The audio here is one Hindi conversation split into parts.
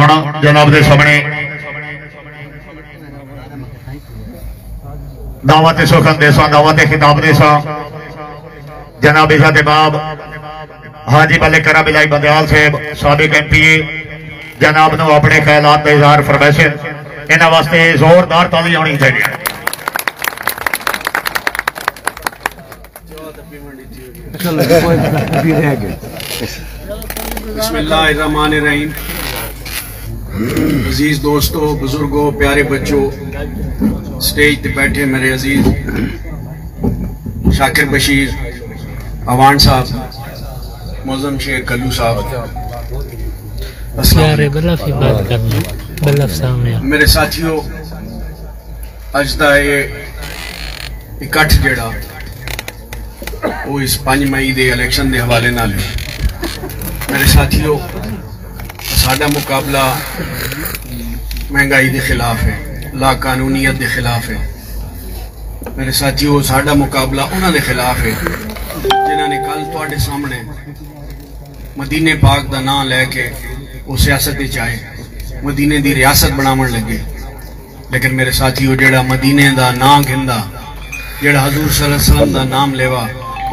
ਹੁਣ ਜਨਾਬ ਦੇ ਸਾਹਮਣੇ ਦਾਵਤ ਤੇ ਸੁਖਨ ਦੇ ਸਾਂ ਦਾਵਤ ਤੇ ਖਿਤਾਬ ਦੇ ਸਾਂ ਜਨਾਬ ਇਸ਼ਾ ਤੇ ਬਾਬ ਹਾਜੀ ਬਲੇ ਕਰਾ ਬਿਲਾਈ ਬੰਦਿਆਲ ਸਾਹਿਬ ਸਾਬਿਕ ਐਮਪੀ ਜਨਾਬ ਨੂੰ ਆਪਣੇ ਖਿਆਲਾਤ ਦਾ ਇਜ਼ਹਾਰ ਫਰਮਾਇਸ਼ ਇਹਨਾਂ ਵਾਸਤੇ ਜ਼ੋਰਦਾਰ ਤਾਲੀ ਆਉਣੀ ਚਾਹੀਦੀ ਹੈ बिस्मिल्लाहिर्रहमानिर्रहीम अज़ीज़ दोस्तों बुज़ुर्गों प्यारे बच्चों स्टेज पे बैठे मेरे अज़ीज़ शाकिर बशीर अवान साहब मोजम शेख कल्लू साहब। मेरे साथियों अज का ये इकट्ठ जड़ा वो इस पाँच मई के इलेक्शन के हवाले न मेरे साथियों सा मुकाबला महँगाई के खिलाफ है ला कानूनीत के खिलाफ है। मेरे साथी, वो सा मुकाबला उन्होंने खिलाफ है जिन्होंने कल थोड़े तो सामने मदीने पाक का ना लैके वो सियासत में आए। मदीने की रियासत बनाव लगे। लेकिन मेरे साथी, वो जो मदीने का ना गिंदा जो हजूर सरसलम का नाम लेवा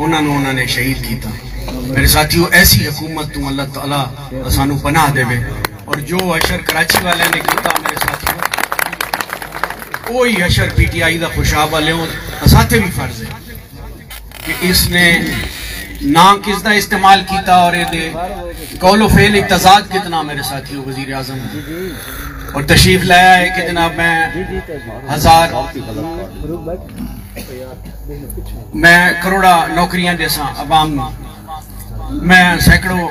उन्होंने उन्होंने शहीद किया मेरे साथियों, ऐसी हुकूमत तू अल्लाह तला सू पनाह देवे। और जो अशर कराची वाले ने किया, मेरे साथियों वो ही अशर पी टी आई का खुशाब वाले असाते भी फ़र्ज़ है कि इसने ना किसका इस्तेमाल किया और ये कौलो फेल इतजाद कितना, मेरे साथियों वज़ीर आज़म और तशरीफ़ लाया है कि जनाब, मैं हज़ार मैं करोड़ा नौकरियाँ देसा अवाम मैं सैकड़ों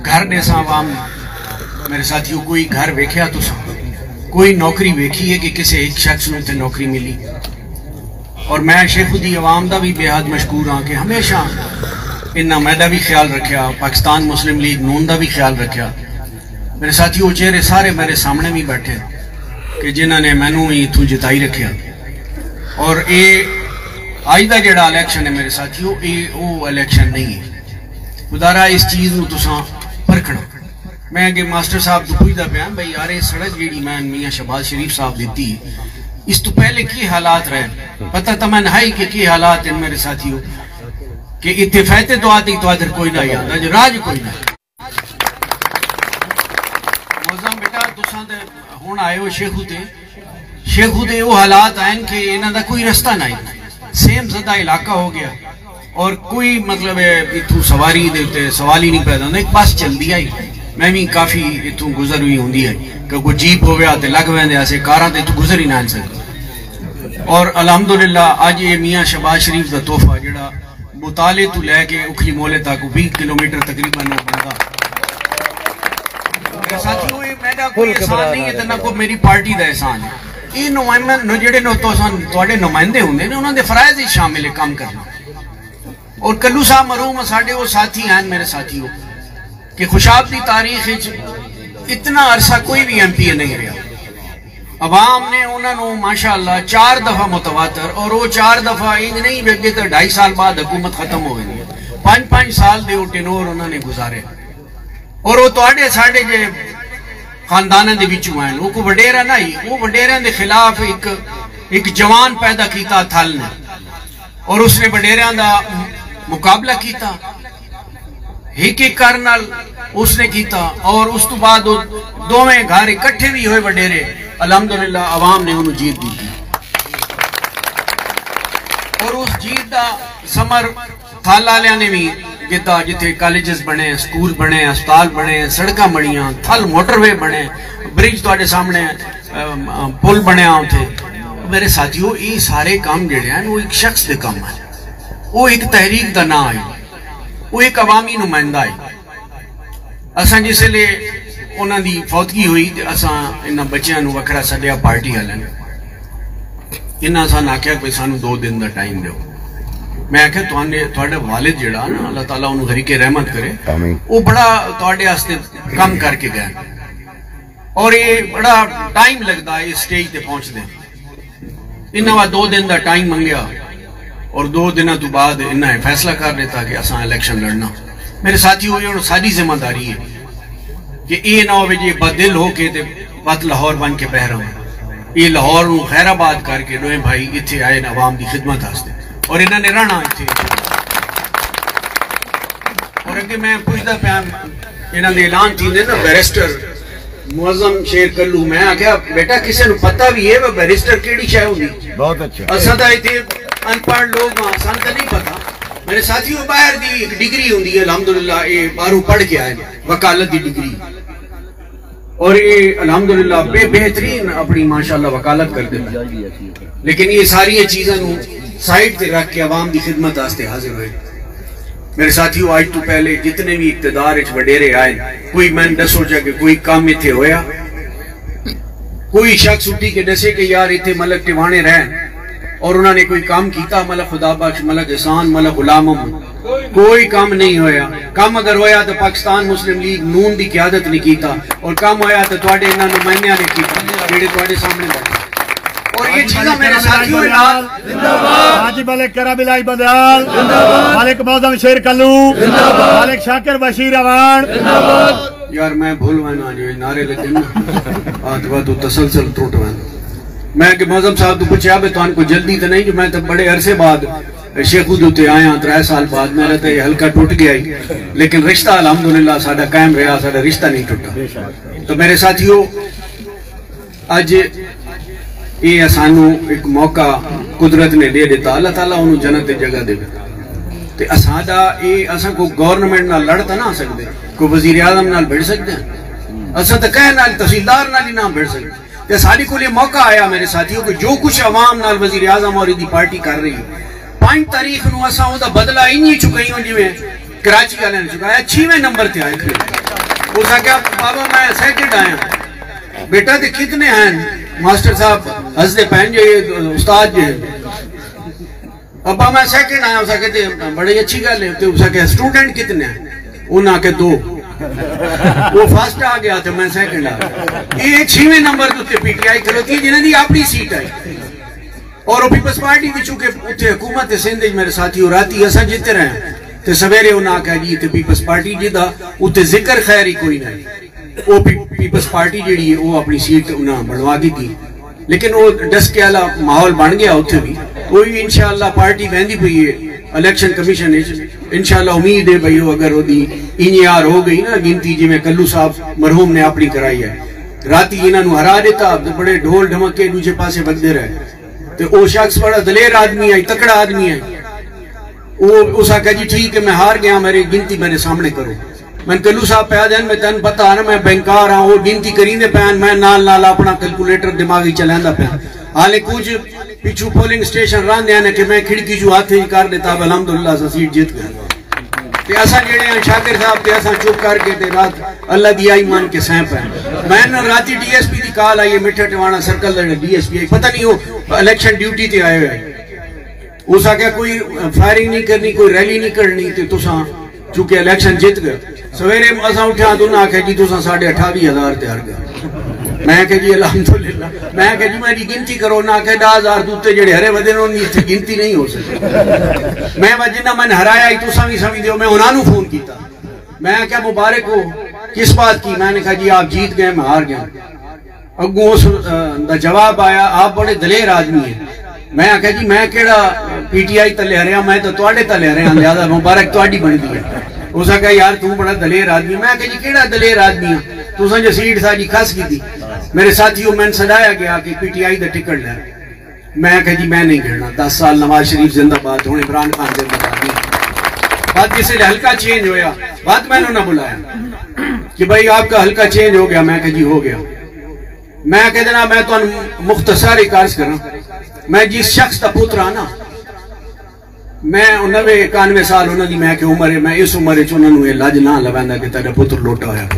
घर देसा अवाम मेरे साथियों, कोई घर वेख्या तुसा कोई नौकरी वेखी है कि किसी एक शख्स में इतने नौकरी मिली? और मैं शेखुदी अवाम का भी बेहद मशहूर हाँ कि हमेशा इन्ना मैदा भी ख्याल रखा पाकिस्तान मुस्लिम लीग नून का भी ख्याल रखा मेरे साथियों, चेहरे सारे मेरे सामने भी बैठे कि जिन्होंने मैनू ही इतों जिताई रखा और ये अज का जोड़ा इलैक्शन है मेरे साथियों वो इलैक्शन नहीं है। गुजारा इस चीज़ ਨੂੰ तुसा परखना मैं अगे मास्टर साहब ਤੋਂ ਪੁੱਛਦਾ ਪਿਆ ਬਈ ਯਾਰ ਇਹ ਸੜਕ ਜਿਹੜੀ ਮੈਂ ਮੀਆਂ ਸ਼ਬਾਜ਼ ਸ਼ਰੀਫ ਸਾਹਿਬ ਦਿੱਤੀ ਇਸ ਤੋਂ ਪਹਿਲੇ ਕੀ ਹਾਲਾਤ ਰਹੇ ਪਤਾ ਤਾਂ ਮੈਂ ਹੈ ਕਿ ਕੀ ਹਾਲਾਤ ਹਨ ਮੇਰੇ ਸਾਥੀਓ ਕਿ ਇੱਥੇ ਫਾਇਦੇ ਤੋਂ ਆਦੀ ਤੋਂ ਅਦਰ ਕੋਈ ਨਾ ਆਉਂਦਾ ਜੋ ਰਾਜ ਕੋਈ ਨਾ ਮੌਜ਼ਮ ਬੇਟਾ ਤੁਸਾਂ ਤੇ ਹੁਣ ਆਏ ਹੋ ਸ਼ੇਖੂ ਤੇ ਸ਼ੇਖੂ ਦੇ ਉਹ ਹਾਲਾਤ ਆਇਨ ਕਿ ਇਹਨਾਂ ਦਾ ਕੋਈ ਰਸਤਾ ਨਹੀਂ ਸੇਮ ਸਦਾ ਇਲਾਕਾ और कोई मतलब इतू सवारी देते सवाल ही नहीं पैदा होता एक बस चलती आई। मैं भी काफ़ी इतू गुजर हुई होंगी है कि कोई जीप हो गया तो लग पे ऐसे कारा तो इतों गुजर ही ना सकते और अलहमदुल्ला अज ये मियाँ शबाज शरीफ का तोहफा जोड़ा बुताले तो लैके उखली मोले तक भी किलोमीटर तकरीबन बनता साथियों मेरी पार्टी का एहसान है। ये नुमाइंदा नुमाइंदे होंगे उन्होंने फरायज ही शामिल है काम करना। और कलू साहब मरूम साढ़े वो साथी हैं, मेरे साथियों कि खुशाब की तारीख इतना अरसा कोई भी एम पी ए नहीं रहा। अवाम ने उन्होंने माशाला चार दफ़ा मुतवातर और वो चार दफ़ा इंज नहीं बेगे तो ढाई साल बाद हुकूमत खत्म हो गई। पाँच पाँच साल के टेनोर उन्होंने गुजारे। और वो थोड़े तो साढ़े जे खानदान के बिचू आए वो को वडेरा ना ही वो वडेर के खिलाफ एक एक जवान पैदा किया थल ने। और उसने वडेर का ਮੁਕਾਬਲਾ ਕੀਤਾ ਇੱਕ ਇੱਕ ਕਰਨ ਨਾਲ ਉਸਨੇ ਕੀਤਾ ਔਰ ਉਸ ਤੋਂ ਬਾਅਦ ਉਹ ਦੋਵੇਂ ਘਰ ਇਕੱਠੇ ਵੀ ਹੋਏ ਵਡੇਰੇ ਅਲਹਮਦੁਲਿਲਾ ਆਵਾਮ ਨੇ ਉਹਨੂੰ ਜੀਤ ਦਿੱਤੀ ਔਰ ਉਸ ਜੀਤ ਦਾ ਸਮਰ ਥਲ ਵਾਲਿਆਂ ਨੇ ਵੀ ਕੀਤਾ ਜਿੱਥੇ ਕਾਲਜਸ ਬਣੇ ਸਕੂਲ ਬਣੇ ਹਸਪਤਾਲ ਬਣੇ ਸੜਕਾਂ ਬਣੀਆਂ ਥਲ ਮੋਟਰਵੇ ਬਣੇ ਬ੍ਰਿਜ ਤੁਹਾਡੇ ਸਾਹਮਣੇ ਪੁਲ ਬਣਿਆ ਉੱਥੇ ਮੇਰੇ ਸਾਥੀਓ ਇਹ ਸਾਰੇ ਕੰਮ ਜਿਹੜੇ ਹਨ ਉਹ ਇੱਕ ਸ਼ਖਸ ਦੇ ਕੰਮ ਹਨ ਉਹ ਇੱਕ ਤਹਿਰੀਕ ਦਾ ਨਾਂ ਹੈ ਉਹ ਇੱਕ ਆਵਾਮੀ ਨੁਮਾਇੰਦਾ ਹੈ ਅਸਾਂ ਜਿਸ ਲਈ ਉਹਨਾਂ ਦੀ ਫੌਤਗੀ ਹੋਈ ਤੇ ਅਸਾਂ ਇਹਨਾਂ ਬੱਚਿਆਂ ਨੂੰ ਵੱਖਰਾ ਸੱਦਿਆ ਪਾਰਟੀ ਵਾਲਿਆਂ ਨੇ ਇਹਨਾਂ ਸਾਨ ਆਖਿਆ ਕਿ ਸਾਨੂੰ 2 ਦਿਨ ਦਾ ਟਾਈਮ ਦਿਓ ਮੈਂ ਆਖਿਆ ਤੁਹਾਡੇ ਤੁਹਾਡਾ ਵਾਲਿਦ ਜਿਹੜਾ ਨਾ ਅੱਲਾਹ ਤਾਲਾ ਉਹਨੂੰ ਹਰੀਕੇ ਰਹਿਮਤ ਕਰੇ ਉਹ ਬੜਾ ਤੁਹਾਡੇ ਵਾਸਤੇ ਕੰਮ ਕਰਕੇ ਗਿਆ ਔਰ ਇਹ ਬੜਾ ਟਾਈਮ ਲੱਗਦਾ ਹੈ ਸਟੇਜ ਤੇ ਪਹੁੰਚਦੇ ਇਹਨਾਂ ਵਾ 2 ਦਿਨ ਦਾ ਟਾਈਮ ਮੰਗਿਆ और दो दिन तो बाद इन्हें फैसला कर लेता कि असा इलेक्शन लड़ना। मेरे साथी हो सारी ज़िम्मेदारी है। कि यह ना हो जी बदिल होके तो बत लाहौर बन के बह रहा ये लाहौर में खैराबाद करके डोए भाई इतने आए न आवाम की खिदमत और इन्होंने रहना इतने और अगर मैं पूछता पाया इन्होंने ऐलान थी ना बैरिस्टर मुआजम शेर कलू मैं आख्या बेटा किसी पता भी है बैरिस्टर केड़ी शायद होंगी बहुत अच्छा। असा तो इतने अनपढ़ लोग वहाँ संत नहीं पता। मेरे साथियों, बाहर की एक डिग्री होंगी अलहमदुल्ला ये पढ़ गया है, वकालत की डिग्री। और ये अलहमदुल्ला बे बेहतरीन अपनी, माशाल्लाह, वकालत कर दे लेकिन ये सारी चीज़ों साइड से रख के आवाम की खिदमत हाजिर हुए। मेरे साथियों अज तू तो पहले जितने भी इकतदार वडेरे आए, कोई मैं दसो जा के कोई काम इतने होया। कोई शख्स उठी के दसे कि यार इतने मलक टिवाने रहन और उन्होंने कोई काम किया मतलब खुदा बख्श मतलब एहसान मतलब गुलाम। कोई काम नहीं होया। काम अगर होया तो पाकिस्तान मुस्लिम लीग नून की क्यादत नहीं कीता। और काम होया तो थोड़े इन्हों नुमाइंदिया ने जेडे थोड़े सामने बैठे। और ये चीजा मेरे साथियों हाजी मलिक करा बिलाई बदयाल। मालिक मौजम शेर कल्लू। मालिक शाकिर बशीर अवान। यार मैं भूल वैना नारे लगे ना। आज तसलसल टूट वैना। मैं कि मौजम साहब तो पूछा भी तुम को जल्दी तो नहीं कि मैं तो बड़े अरसे बाद शेखू उत्ते आया, त्रै साल बाद मेरा तो हल्का टूट गया ही। लेकिन रिश्ता अलहमदुलिल्लाह साडा कायम रहा साडा रिश्ता नहीं टूटा। तो मेरे साथियों अज ये सानू एक मौका कुदरत ने दे दिता अल्लाह ताला उन्होंने जन्नत की जगह दे असा को गवर्नमेंट नाल लड़ तो ना सकते कोई वज़ीर आज़म भिड़ सकते असा तो कह तहसीलदार नाल ही ना भिड़ सकते तो साढ़े को मौका आया मेरे साथियों कि, जो कुछ अवाम नाल वज़ीर आज़म और पार्टी कर रही पाँच तारीख न असा वह बदला इन ही चुकाई जिम्मे कराची वाले ने चुकाया, छीवें नंबर से आए थे उस आख्या बाबा, मैं सैकेंड आया। बेटा तो कितने हैं? मास्टर साहब हँसते पैन जो, उस्ताद जो। है पापा मैं सैकेंड आया। उसके बड़ी अच्छी गल है। उसके स्टूडेंट कितने हैं? उन्हें आके दो। वो फ़र्स्ट आ गया तो मैं सेकंड आ गया। ये छेवें नंबर के उत्ते पीटीआई खलोती जिन्हें दी अपनी सीट आई। और पीपल्स पार्टी भी चूँकि उत्ते हुकूमत सिंध मेरे साथी राती असा जीते रहे ते सवेरे उन्हें आख्या जी इतने पीपल्स पार्टी जिदा उत्ते ज़िक्र खैर ही कोई नहीं। वो पीपल्स पार्टी जी है, वो अपनी सीट उन्हें बनवा दी थी लेकिन वो डसके वाला माहौल बन गया उत्थे भी। वो भी इंशाल्लाह पार्टी बहती पई है इलेक्शन कमीशन इंशाल्लाह उम्मीद है भाई अगर इंजार हो गई ना गिनती जिमें कल्लू साहब मरहूम ने अपनी कराई है राती इन्हों हरा दिता तो बड़े ढोल ढमके दूजे पासे बजते रहे तो वो शख्स बड़ा दलेर आदमी है तकड़ा आदमी है वो उस आख्या जी ठीक है मैं हार गया मेरी गिनती मेरे सामने करो मैं कल्लू साहब पे दिन मैं तेन पता ना मैं बैंकार हाँ वो गिनती करींदे पैन मैं नाल नाल अपना कैलकुलेटर दिमाग ही चलांदा पैन हाले कुछ पिछू पोलिंग स्टेशन रहंदे ने कि मैं खिड़की जो हाथ ही कर देता अलहमदुलिल्लाह सा सीट जीत गया। ते असा जेड़े शाकिर साहब, ते असा चुप करके ते रात अल्लाह दी आई मान के सैंप है मैं राती डीएसपी दी कॉल आई है मिठा टिवाणा सर्कल डीएसपी पता नहीं वो इलेक्शन ड्यूटी ते आए हुए। उस आख्या कोई फायरिंग नहीं करनी, कोई रैली नहीं करनी, ते तुसा चूँकि इलेक्शन जीत गए। सवेरे असा उठा तो आख्या जी तुसा साढ़े अठावी हज़ार मैं जी अलहमदुल्ला मैं कह जी, मेरी गिनती करो, ना आखे दस हज़ार दूते जेड़े हरे बदे इतने गिनती नहीं हो सकती मैं जिन्ना मैंने हराया ही, तुसा भी समझ दो मैं उन्होंने फ़ोन किया मैं क्या मुबारक हो। किस बात की? मैंने कहा जी, आप जीत गए, मैं हार गया। अगू उस जवाब आया, आप बड़े दलेर आदमी है। मैं आख्या जी, मैं केड़ा पीटीआई तले हरिया मैं तो थोड़े तले हरिया लिहाजा मुबारक थोड़ी बनती है उस आख्या यार, तू बड़ा दलेर आदमी मैं आख्या जी केड़ा दलेर आदमी है तुसा जो सीट सारी खस की थी मेरे साथियों मैंने सदाया गया कि पीटीआई का टिकट ले। मैं आख्या जी, मैं नहीं खेलना दस साल नवाज़ शरीफ जिंदाबाद हूँ इमरान खान जिंदाबाद बात जिसे हल्का चेंज होया बात मैंने ना बुलाया कि भाई, आपका हल्का चेंज हो गया। मैं कह जी, हो गया। मैं कह देना मैं तो मुख्तसर ही कार्य करा। मैं जिस शख्स का पुत्र हाँ ना, मैं नवे इकानवे साल उन्होंने मैं उम्र है मैं इस उम्र उन्होंने लज ना लवेंदा कि तेरा पुत्र लोटा होया।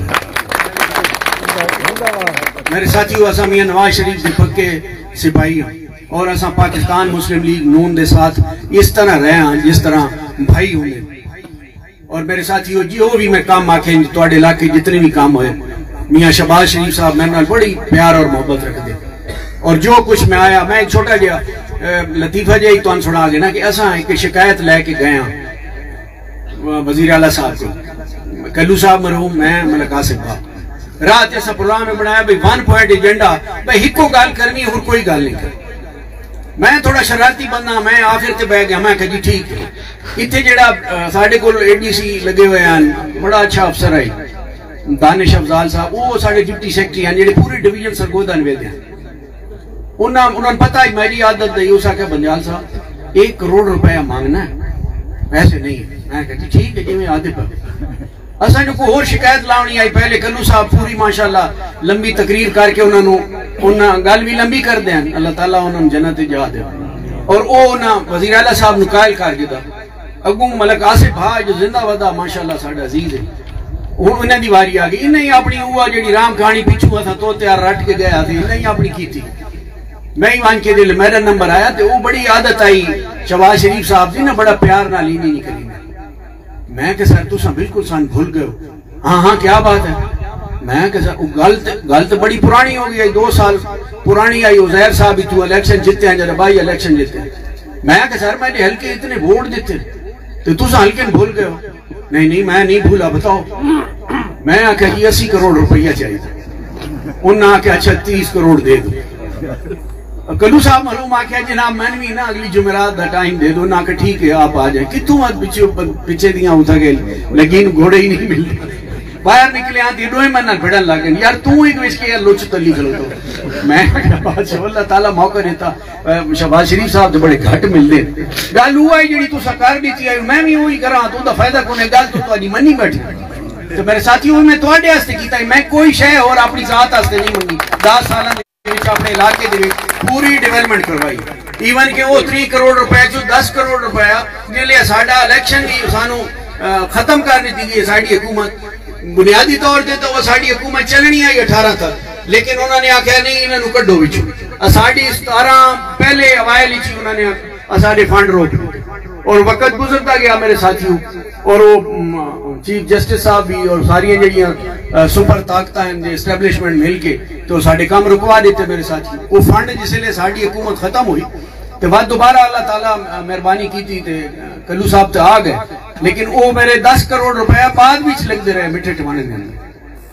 मेरे साथियों असा मियाँ नवाज़ शरीफ के पक्के सिपाही हाँ और असा पाकिस्तान मुस्लिम लीग नून के साथ इस तरह रहे हाँ जिस तरह भाई होंगे। और मेरे साथियों, जो भी मैं काम आखे थोड़े इलाके जितने भी काम हुए, मियाँ शबाज शरीफ साहब मेरे नाल बड़ी प्यार और मोहब्बत रखते और जो कुछ मैं आया, मैं एक छोटा जहा लतीफा जी तुम सुना के ना, कि असा एक शिकायत लैके गए हाँ वज़ीर आला साहब को। कल्लू साहब मरहूम, मैं मतलब कासिफ रात ऐसा प्रोग्राम में बनाया, भाई वन पॉइंट एजेंडा भाई हिको गाल करनी और कोई गाल नहीं करनी। मैं थोड़ा शरारती बंदा, मैं आखिर से बह गया, मैं जी ठीक है। इतने जरा साढ़े को एडीसी लगे हुए हैं, बड़ा अच्छा अफसर है। दानिश अफजाल साहब, वो साढ़े डिप्टी सैकटरी हैं जो पूरी डिवीज़न सरगोदा वेदे उन्होंने उन्होंने पता है, मेरी आदत दी, उस आख्या बंजाल साहब, एक करोड़ रुपया मांगना है ऐसे नहीं मैं कहती ठीक है, जिम्मे आदि पर असांजो को होर शिकायत आई, पहले साहब पूरी माशाल्लाह लंबी तकरीर करके उन्होंने गल भी लंबी कर अल्लाह जन्नत जा दे और वज़ीर साहब कर दिता। अगू मलक आसिफ भा जो ज़िंदा वदा माशाल्लाह अज़ीज़ है। आ गई। इन्हें ही अपनी राम कहानी पिछू असा तो रट के गया इन्हें ही अपनी मैं ही मान के दिल मेरा नंबर आया तो बड़ी आदत आई शबाज शरीफ साहब जी ने, बड़ा प्यार नाल ही नहीं मैं मैं के सर तुसा बिल्कुल सन भूल गए हाँ। हाँ क्या बात है? मैं के सर गलत गलत बड़ी पुरानी हो गई दो साल पुरानी आई, उजैर साहब तू इलेक्शन जीते हैं, जरा भाई इलेक्शन जीते हैं। मैं के सर, मैंने हल्के इतने वोट देते तो तुसा हल्के भूल गए नहीं नहीं, मैं नहीं भूला, बताओ। मैं आख्या जी, अस्सी करोड़ रुपया चाहिए उन्हें आख्या अच्छा तीस करोड़ दे दो। कलू साहब मालूम आख्या जनाब मैं भी ना अगली जुमेरात का टाइम दे दो, ना कि ठीक है, आप आ जाए। कितों आज पिछे पिछे दिया उठा गए लेकिन घोड़े ही नहीं मिलते बाहर निकले आती डोए मन ना भिड़न लग गए। यार, तू एक विश के यार लुच तली चलो तो। मैं अल्लाह ताला मौका देता शहबाज शरीफ साहब तो बड़े घट मिलते गल वो आई जी तू सरकार दी आई, मैं भी वही करा, तू तो फ़ायदा कौन? है गल तू तो थोड़ी मनी बैठी। तो मेरे साथियों मैं थोड़े किया मैं कोई शह और अपनी जात नहीं मंगी। दस साल तक अपने इलाके की पूरी डिवेलपमेंट करवाई। ईवन के वो थ्री करोड़ रुपए, जो दस करोड़ रुपया ज़िले साडा इलेक्शन भी सू खत्म करने दी गई साड़ी हुकूमत। बुनियादी तौर पर तो वह साड़ी हुकूमत चलनी आई अठारह तक, लेकिन उन्होंने आख्या, नहीं, इन्हों कड्डो बिचू। साड़ी सतारा पहले अवायल ही उन्होंने साढ़े फंड रोक और वक्त गुजरता गया मेरे साथियों। और वो चीफ जस्टिस साहब भी और सारिया जड़िया सुपर ताकत इस्टेबलिशमेंट मिल के तो साढ़े काम रुकवा देते मेरे साथी वो फंड जिसल साड़ी हुकूमत खत्म हुई तो बाद दोबारा अल्लाह तला मेहरबानी की थी ते कलू साहब तो आ गए। लेकिन वो मेरे दस करोड़ रुपया बाद भी लगते रहे मिठे टिवाने के अंदर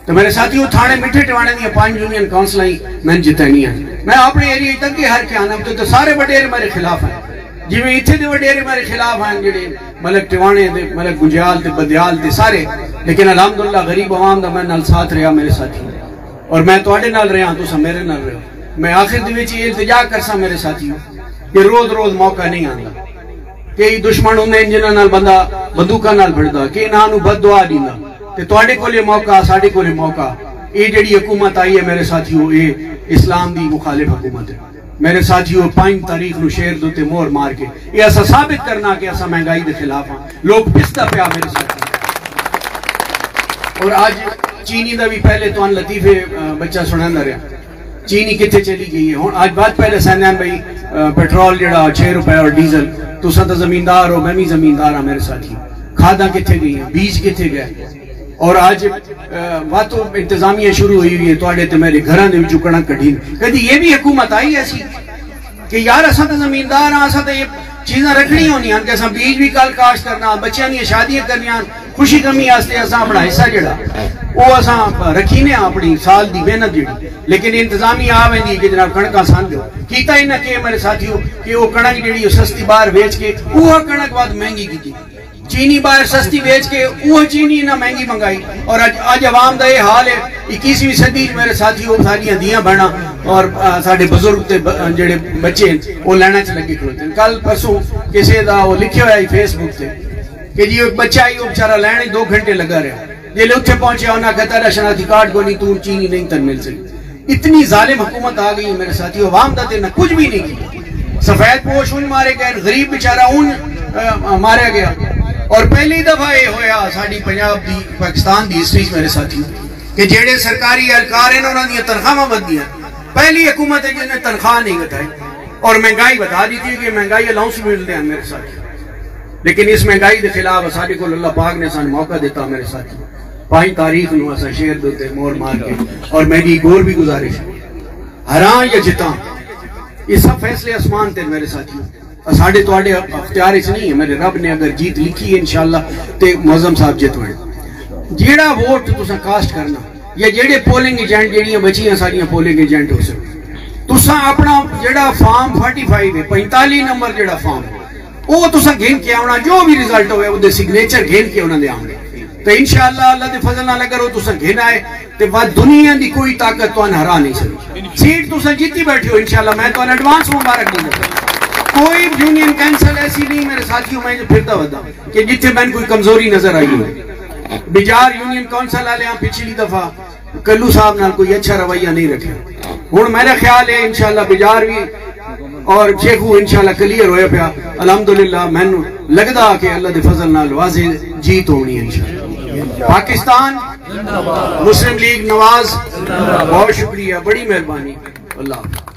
तो मेरे साथियों थाने मिठे टिवाने दी पाँच यूनियन काउंसिल मैंने जितनी है मैं अपने एरिया तक ही हर ख्याल तो, तो सारे बटेर मेरे खिलाफ है। ਜਿਵੇਂ ਇੱਥੇ ਦੇ ਵਡੇਰੇ ਮੇਰੇ ਖਿਲਾਫ ਹਨ ਜਿਹੜੇ ਮਲਕ ਟਿਵਾਣੇ ਦੇ ਮਲਕ ਗੁੰਜਾਲ ਤੇ ਬਦਿਆਲ ਤੇ ਸਾਰੇ ਲੇਕਿਨ ਅਲਹਮਦੁਲਿਲਾ ਗਰੀਬ ਆਵਾਮ ਦਾ ਮੈਂ ਨਾਲ ਸਾਥ ਰਿਹਾ ਮੇਰੇ ਸਾਥੀ ਔਰ ਮੈਂ ਤੁਹਾਡੇ ਨਾਲ ਰਿਹਾ ਤੁਸੀਂ ਮੇਰੇ ਨਾਲ ਰਹੋ ਮੈਂ ਆਖਿਰ ਦੇ ਵਿੱਚ ਇਹ ਇਲਤਜਾ ਕਰਸਾਂ ਮੇਰੇ ਸਾਥੀਓ ਕਿ ਰੋਜ਼ ਰੋਜ਼ ਮੌਕਾ ਨਹੀਂ ਆਉਂਦਾ ਕਈ ਦੁਸ਼ਮਣ ਹੁੰਦੇ ਨੇ ਜਿਨ੍ਹਾਂ ਨਾਲ ਬੰਦਾ ਬੰਦੂਕਾਂ ਨਾਲ ਭਿੜਦਾ ਕਿ ਇਹਨਾਂ ਨੂੰ ਬਦਦੁਆ ਦਿੰਦਾ ਤੇ ਤੁਹਾਡੇ ਕੋਲ ਇਹ ਮੌਕਾ ਸਾਡੇ ਕੋਲ ਇਹ ਮੌਕਾ ਇਹ ਜਿਹੜੀ ਹਕੂਮਤ ਆਈ ਹੈ मेरे साथियों पाँच तारीख नु शेर दुते मोर मार के। ये ऐसा साबित करना कि ऐसा महँगाई के खिलाफ हाँ लोग पिस्ता पे मेरे साथ और आज चीनी का भी पहले तो अन लतीफे बच्चा सुना रहा। चीनी कितने चली गई है? हूँ आज बात पहले सहनान भाई पेट्रोल जरा छह रुपए और डीजल। तुसा तो जमींदार हो, मैं भी जमींदार हाँ मेरे साथी खादा कितने गई बीज कितने गए? ਔਰ ਅੱਜ ਵਾਤੋਂ ਇੰਤਜ਼ਾਮੀਆਂ ਸ਼ੁਰੂ ਹੋਈ ਹੋਈ ਹੈ ਤੁਹਾਡੇ ਤੇ ਮੇਰੇ ਘਰਾਂ ਦੇ ਵਿੱਚੋਂ ਕਣਕ ਕੱਢੀ ਕਦੀ ਇਹ ਵੀ ਹਕੂਮਤ ਆਈ ਐਸੀ ਕਿ ਯਾਰ ਅਸਾਂ ਤਾਂ ਜ਼ਮੀਨਦਾਰ ਆ ਅਸਾਂ ਤਾਂ ਇਹ ਚੀਜ਼ਾਂ ਰੱਖਣੀਆਂ ਹੁੰਦੀਆਂ ਕਿ ਅਸਾਂ ਬੀਜ ਵੀ ਕੱਲ ਕਾਸ਼ ਕਰਨਾ ਬੱਚਿਆਂ ਦੀਆਂ ਸ਼ਾਦੀਆਂ ਕਰਨੀਆਂ ਖੁਸ਼ੀ ਗਮੀ ਵਾਸਤੇ ਅਸਾਂ ਆਪਣਾ ਹਿੱਸਾ ਜਿਹੜਾ ਉਹ ਅਸਾਂ ਰੱਖੀ ਨੇ ਆਪਣੀ ਸਾਲ ਦੀ ਮਿਹਨਤ ਜਿਹੜੀ ਲੇਕਿਨ ਇੰਤਜ਼ਾਮੀ ਆ ਵੈਂਦੀ ਕਿ ਜਨਾਬ ਕਣਕਾਂ ਸੰਨ ਦਿਓ ਕੀਤਾ ਇਹਨਾਂ ਕਿ ਮੇਰੇ ਸਾਥੀਓ ਕਿ ਉਹ ਕਣਕ ਜਿਹੜੀ ਉਹ ਸਸਤੀ ਬਾਹਰ ਵੇਚ ਕੇ ਉਹ ਕਣਕ ਬਾਅਦ ਮਹਿੰਗੀ ਕੀਤੀ चीनी बाहर सस्ती बेच के वो चीनी ना महँगी मंगाई। और अज अज अवाम का यह हाल है इक्कीसवीं सदी मेरे साथी सारिया दियाँ बहना और साढ़े बुज़ुर्ग ते जेड़े बच्चे वो लैना च लगे खड़ोते हैं कल परसों किसी का वो लिखे हुआ फेसबुक से कि जी एक बच्चा वो बेचारा लैने दो घंटे लगा रहा। ज़िले उत्थे पहुँचे उन्हें कहता रहा शनाख्ती कार्ड को नहीं तू चीनी नहीं तन मिल सकती इतनी जालिम हुकूमत आ गई मेरे साथी अवाम का तेना कुछ भी नहीं किया। सफ़ेद पोश उन मारे गए गरीब बेचारा उन मारा गया। ਔਰ ਪਹਿਲੀ ਦਫਾ ਇਹ ਹੋਇਆ ਸਾਡੀ ਪੰਜਾਬ ਦੀ ਪਾਕਿਸਤਾਨ ਦੀ ਹਿਸਟਰੀ 'ਚ ਮੇਰੇ ਸਾਥੀਓ ਕਿ ਜਿਹੜੇ ਸਰਕਾਰੀ ਅਧਿਕਾਰ ਇਹਨਾਂ ਉਹਨਾਂ ਦੀਆਂ ਤਨਖਾਹਾਂ ਵਧਦੀਆਂ ਪਹਿਲੀ ਹਕੂਮਤ ਹੈ ਜਿਹਨੇ ਤਨਖਾਹ ਨਹੀਂ ਵਧਾਈ ਔਰ ਮਹਿੰਗਾਈ ਵਧਾ ਦਿੱਤੀ ਕਿ ਮਹਿੰਗਾਈ ਅਲਾਉਂਸ ਮਿਲਦੇ ਹਨ ਮੇਰੇ ਸਾਥੀਓ ਲੇਕਿਨ ਇਸ ਮਹਿੰਗਾਈ ਦੇ ਖਿਲਾਫ ਸਾਡੇ ਕੋਲ ਅੱਲਾਹ ਪਾਕ ਨੇ ਸਾਨੂੰ ਮੌਕਾ ਦਿੱਤਾ ਮੇਰੇ ਸਾਥੀਓ ਪੰਜ ਤਾਰੀਖ ਨੂੰ ਅਸਾਂ ਸ਼ੇਰ ਦੇ ਉੱਤੇ ਮੋਰ ਮਾਰ ਕੇ ਔਰ ਮੇਰੀ ਇੱਕ ਹੋਰ ਵੀ ਗੁਜ਼ਾਰਿਸ਼ ਹਰਾਂ ਜਾਂ ਜਿੱਤਾਂ ਇਹ ਸਭ ਫੈਸਲੇ ਅਸਮਾਨ ਤੇ ਮੇਰੇ ਸਾਥੀਓ ਸਾਡੇ ਤੁਹਾਡੇ ਅਖਤਿਆਰ ਵਿੱਚ ਨਹੀਂ ਹੈ ਮੇਰੇ ਰੱਬ ਨੇ ਅਗਰ ਜੀਤ ਲਿਖੀ ਹੈ ਇਨਸ਼ਾਅੱਲਾ ਤੇ ਮੌਜ਼ਮ ਸਾਹਿਬ ਜਿੱਤਵਣ ਜਿਹੜਾ ਵੋਟ ਤੁਸੀਂ ਕਾਸਟ ਕਰਨਾ ਜਾਂ ਜਿਹੜੇ ਪੋਲਿੰਗ ਏਜੰਟ ਜਿਹੜੀਆਂ ਬਚੀਆਂ ਸਾਰੀਆਂ ਪੋਲਿੰਗ ਏਜੰਟ ਹੋ ਸਕਦੇ ਤੁਸੀਂ ਆਪਣਾ ਜਿਹੜਾ ਫਾਰਮ 45 ਹੈ 45 ਨੰਬਰ ਜਿਹੜਾ ਫਾਰਮ ਉਹ ਤੁਸੀਂ ਘੇਨ ਕੇ ਆਉਣਾ ਜੋ ਵੀ ਰਿਜ਼ਲਟ ਹੋਵੇ ਉਹਦੇ ਸਿਗਨੇਚਰ ਘੇਨ ਕੇ ਉਹਨਾਂ ਦੇ ਆਉਣੇ ਤੇ ਇਨਸ਼ਾਅੱਲਾ ਅੱਲਾ ਦੇ ਫਜ਼ਲ ਨਾਲ ਅਗਰ ਉਹ ਤੁਸੀਂ ਘੇਨ ਆਏ ਤੇ ਵਾ ਦੁਨੀਆ ਦੀ ਕੋਈ ਤਾਕਤ ਤੁਹਾਨੂੰ ਹਰਾ ਨਹੀਂ ਸਕਦੀ ਸੀਟ ਤੁਸੀਂ ਜਿੱਤੀ ਬੈਠੇ ਹੋ ਇਨਸ਼ਾਅੱਲਾ ਮੈਂ ਤੁਹਾਨੂੰ ਐਡਵਾਂਸ ਮੁਬਾਰਕ ਦਿੰਦਾ कोई यूनियन कैंसल ऐसी नहीं, मेरे साथियों, मैं फिरता बता कि जिथे मैंने कोई कमज़ोरी नज़र आई हो। बिजार यूनियन कौंसल वाले यहाँ पिछली दफ़ा, कल्लू साहब नाल कोई अच्छा रवैया नहीं रखे हूँ मेरा ख्याल है इंशाल्लाह बिजार भी और शेखू इंशाल्लाह क्लियर होया पिया। अलहमदुलिल्लाह, मैनू लगदा कि अल्लाह दे फजल नाल वाजे जीत होनी है इंशाल्लाह पाकिस्तान, मुस्लिम लीग नवाज़, बहुत शुक्रिया, बड़ी मेहरबानी। अल्लाह।